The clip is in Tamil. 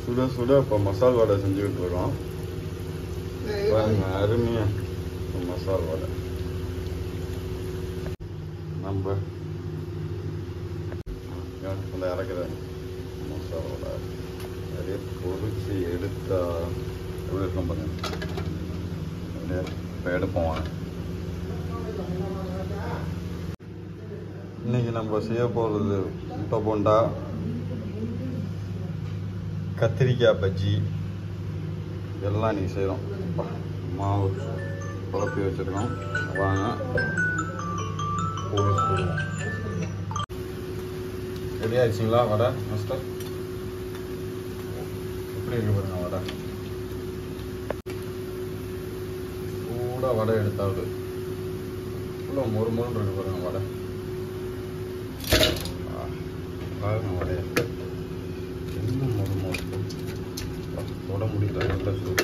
சுட சுட இப்போ மசால் வடை செஞ்சுக்கிட்டு இருக்கோம் பாருங்க அருமையா இப்போ மசால் வடை. நம்ம அந்த இறக்குற மசால் வடை. பொரிச்சு எடுத்தா எப்படி இருக்கும் பாருங்க அப்படியே எடுப்போம் இன்னைக்கு நம்ம செய்ய போகிறது முட்டை போண்டா கத்திரிக்காய் பஜ்ஜி இதெல்லாம் இன்னைக்கு செய்கிறோம் மாவு குழப்பி வச்சுருக்கோம். வாங்க போடுவோம் ரெடி ஆயிடுச்சிங்களா வடை மாஸ்டர் எப்படி பாருங்க வடை சூடாக வடை எடுத்தாவது. இவ்வளோ மொறு மொறுன்னு இருக்கு பாருங்க வடை. பாருங்க வடையை. என்ன மொறு மொறு தொட முடியல நல்ல சூடு.